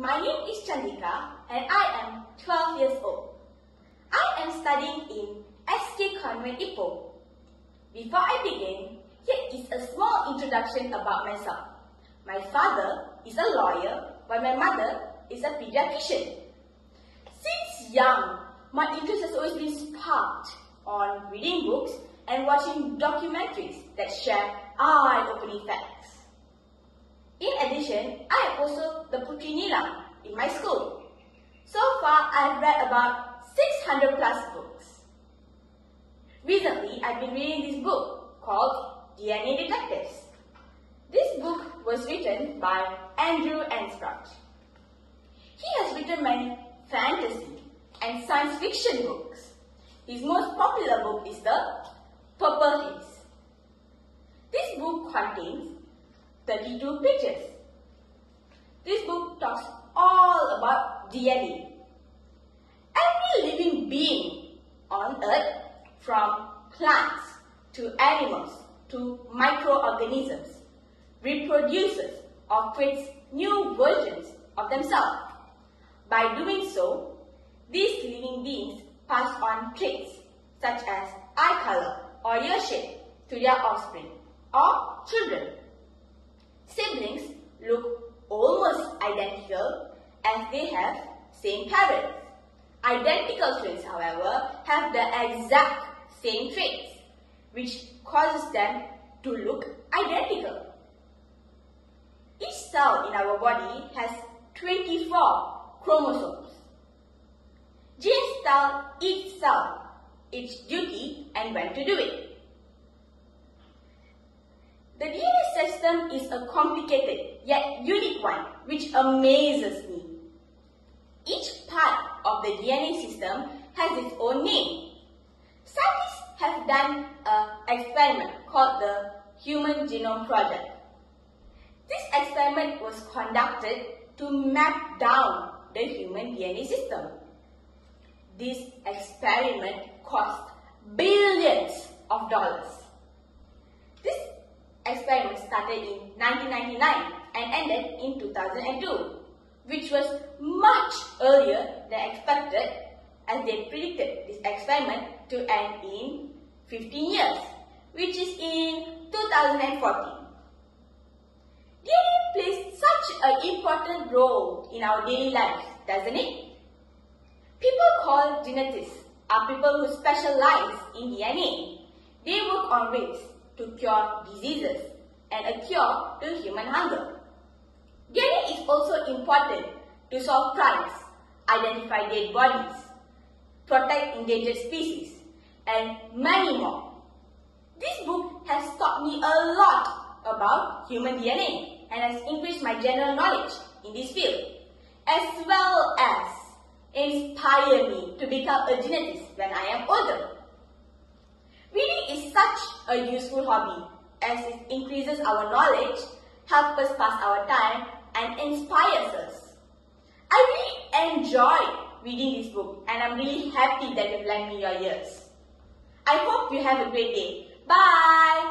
My name is Chandikah and I am 12 years old. I am studying in SK Convent Ipoh. Before I begin, here is a small introduction about myself. My father is a lawyer while my mother is a pediatrician. Since young, my interest has always been sparked on reading books and watching documentaries that share eye-opening facts. In addition, I am also the Putri Nilam in my school. So far, I have read about 600 plus books. Recently, I've been reading this book called DNA Detectives. This book was written by Andrew Ansprouch. He has written many fantasy and science fiction books. His most popular book is The Purple Haze. This book contains 32 pages. This book talks all about DNA. Every living being on earth, from plants to animals to microorganisms, reproduces or creates new versions of themselves. By doing so, these living beings pass on traits such as eye color or ear shape to their offspring or children. Siblings look almost identical as they have same parents. Identical twins, however, have the exact same traits, which causes them to look identical. Each cell in our body has 24 chromosomes. Genes tell each cell its duty and when to do it. The DNA system is a complicated yet unique one which amazes me. Each part of the DNA system has its own name. Scientists have done an experiment called the Human Genome Project. This experiment was conducted to map down the human DNA system. This experiment cost billions of dollars. Experiment started in 1999 and ended in 2002, which was much earlier than expected as they predicted this experiment to end in 15 years, which is in 2014. DNA plays such an important role in our daily lives, doesn't it? People called geneticists are people who specialize in DNA. They work on ways to cure diseases and a cure to human hunger. DNA is also important to solve crimes, identify dead bodies, protect endangered species, and many more. This book has taught me a lot about human DNA and has increased my general knowledge in this field, as well as inspire me to become a geneticist when I am older. Reading is such a useful hobby as it increases our knowledge, helps us pass our time, and inspires us. I really enjoy reading this book and I'm really happy that you've lent me your ears. I hope you have a great day. Bye!